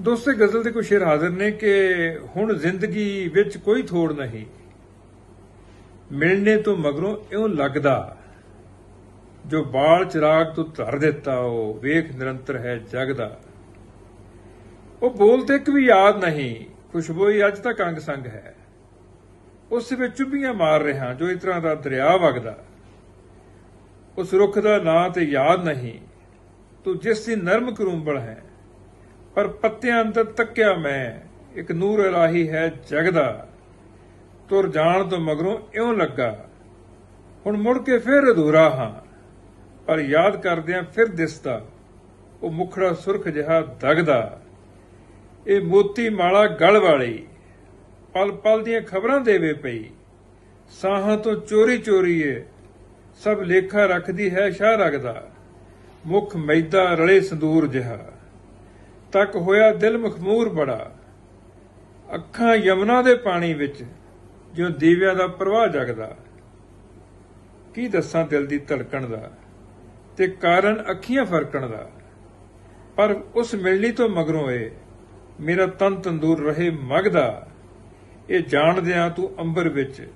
ਦੋਸਤੋ ਗਜ਼ਲ ਦੇ ਕੁਝ ਸ਼ੇਰ ਹਾਜ਼ਰ ਨੇ ਕਿ ਹੁਣ ਜ਼ਿੰਦਗੀ ਵਿੱਚ ਕੋਈ ਥੋੜ ਨਹੀਂ। ਮਿਲਣੇ ਤੋਂ ਮਗਰੋਂ ਇਉਂ ਲੱਗਦਾ, ਜੋ ਬਾਲ ਚਿਰਾਗ ਤੋਂ ਧਰ ਦਿੱਤਾ, ਉਹ ਵੇਖ ਨਿਰੰਤਰ ਹੈ ਜਗਦਾ। ਉਹ ਬੋਲ ਤੇ ਇੱਕ ਵੀ ਯਾਦ ਨਹੀਂ ਖੁਸ਼ਬੂ ਹੀ ਅੱਜ ਤੱਕ ਅੰਗ ਸੰਗ ਹੈ। ਉਸ ਵਿੱਚ ਚੁੱਭੀਆਂ ਮਾਰ ਰਿਹਾ, ਜੋ ਇਸ ਤਰ੍ਹਾਂ ਦਾ ਦਰਿਆ ਵਗਦਾ। ਉਸ ਰੁੱਖ ਦਾ ਨਾਂ ਤੇ ਯਾਦ ਨਹੀਂ, ਤੂੰ ਜਿਸ ਦੀ ਨਰਮ ਕਰੂੰਬਲ ਹੈ ਪਰ ਪੱਤਿਆਂ ਅੰਦਰ ਤੱਕਿਆ ਮੈਂ, ਇੱਕ ਨੂਰ ਇਲਾਹੀ ਹੈ ਜਗਦਾ। ਤੁਰ ਜਾਣ ਤੋਂ ਮਗਰੋਂ ਇਉਂ ਲੱਗਾ। ਹੁਣ ਮੁੜ ਕੇ ਫਿਰ ਅਧੂਰਾ ਹਾਂ, ਪਰ ਯਾਦ ਕਰਦਿਆਂ ਫਿਰ ਦਿਸਦਾ, ਉਹ ਮੁਖੜਾ ਸੁਰਖ ਜਿਹਾ ਦਗਦਾ। ਇਹ ਮੋਤੀ ਮਾਲਾ ਗਲ ਵਾਲੀ ਪਲ ਪਲ ਦੀਆਂ ਖਬਰਾਂ ਦੇਵੇ ਪਈ। ਸਾਹਾਂ ਤੋਂ ਚੋਰੀ ਚੋਰੀ ਏ, ਸਭ ਲੇਖਾ ਰੱਖਦੀ ਹੈ ਸ਼ਾਹ ਰਗਦਾ। ਮੁਖ ਮੈਦਾ ਰਲੇ ਸੰਦੂਰ ਜਿਹਾ। ਤੱਕ ਹੋਇਆ ਦਿਲ ਮਖਮੂਰ ਬੜਾ। ਅੱਖਾਂ ਯਮਨਾ ਦੇ ਪਾਣੀ ਵਿੱਚ, ਜੋ ਦੀਵਿਆਂ ਦਾ ਪ੍ਰਵਾਹ ਜਗਦਾ। ਕੀ ਦੱਸਾਂ ਦਿਲ ਦੀ ਧੜਕਣ ਦਾ ਤੇ ਕਾਰਨ ਅੱਖੀਆਂ ਫਰਕਣ ਦਾ। ਪਰ ਉਸ ਮਿਲਣੀ ਤੋਂ ਮਗਰੋਂ ਏ, ਮੇਰਾ ਤਨ ਤੰਦੂਰ ਰਹੇ ਮਗਦਾ ਇਹ ਜਾਣਦਿਆਂ ਤੂੰ ਅੰਬਰ ਵਿੱਚ,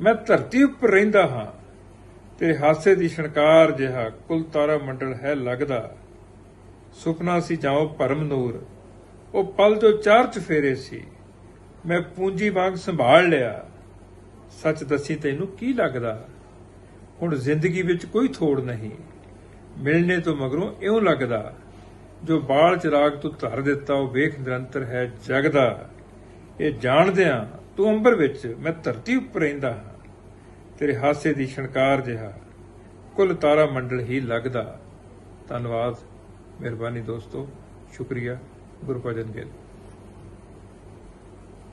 ਮੈਂ ਧਰਤੀ ਉੱਪਰ ਰਹਿੰਦਾ ਹਾਂ। ਤੇ ਹਾਸੇ ਦੀ ਛਣਕਾਰ ਜਿਹਾ ਕੁਲ ਤਾਰਾ ਮੰਡਲ ਹੈ ਲੱਗਦਾ। ਸੁਪਨਾ ਸੀ, ਜਾਓ ਪਰਮ ਨੂਰ। ਉਹ ਪਲ ਜੋ ਚਾਰ ਫੇਰੇ ਸੀ। ਮੈਂ ਪੂੰਜੀ ਵਾਂਗ ਸੰਭਾਲ ਲਿਆ। ਸੱਚ ਦੱਸੀ ਤੈਨੂੰ ਕੀ ਲੱਗਦਾ? ਹੁਣ ਜ਼ਿੰਦਗੀ ਵਿੱਚ ਕੋਈ ਥੋੜ ਨਹੀਂ। ਮਿਲਣੇ ਤੋਂ ਮਗਰੋਂ ਇਉਂ ਲੱਗਦਾ, ਜੋ ਬਾਲ ਚਿਰਾਗ ਤੂੰ ਧਰ ਦਿੱਤਾ, ਉਹ ਵੇਖ ਨਿਰੰਤਰ ਹੈ ਜਗਦਾ। ਇਹ ਜਾਣਦਿਆਂ ਤੂੰ ਅੰਬਰ ਵਿੱਚ, ਮੈਂ ਧਰਤੀ ਉੱਪਰ ਰਹਿੰਦਾ ਹਾਂ। ਤੇਰੇ ਹਾਸੇ ਦੀ ਛਣਕਾਰ ਜਿਹਾ, ਕੁੱਲ ਤਾਰਾ ਮੰਡਲ ਹੀ ਲੱਗਦਾ। ਧੰਨਵਾਦ। ਮਿਹਰਬਾਨੀ ਦੋਸਤੋ ਸ਼ੁਕਰੀਆ ਗੁਰਪਜਨ ਗਿੱਲ।